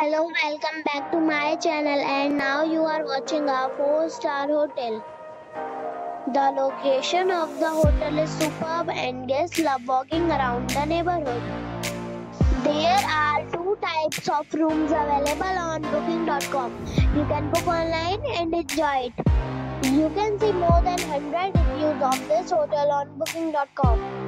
Hello, welcome back to my channel and now you are watching a 4 star hotel. The location of the hotel is superb and guests love walking around the neighborhood. There are two types of rooms available on booking.com. You can book online and enjoy it. You can see more than 100 reviews of this hotel on booking.com.